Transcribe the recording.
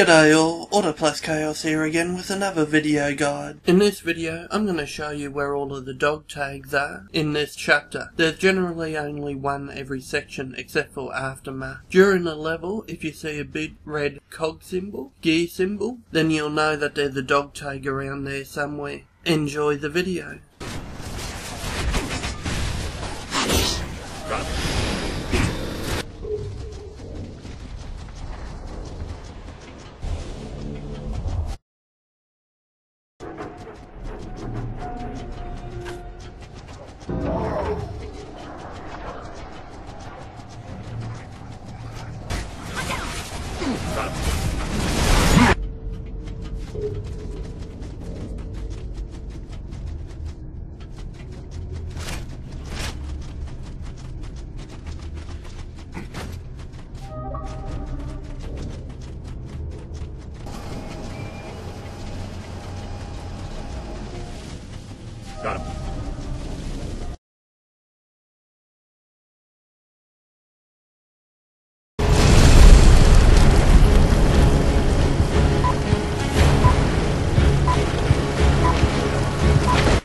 G'day all, OrderPlus Chaos here again with another video guide. In this video, I'm going to show you where all of the dog tags are in this chapter. There's generally only one every section except for Aftermath. During a level, if you see a big red cog symbol, gear symbol, then you'll know that there's a dog tag around there somewhere. Enjoy the video. Got him.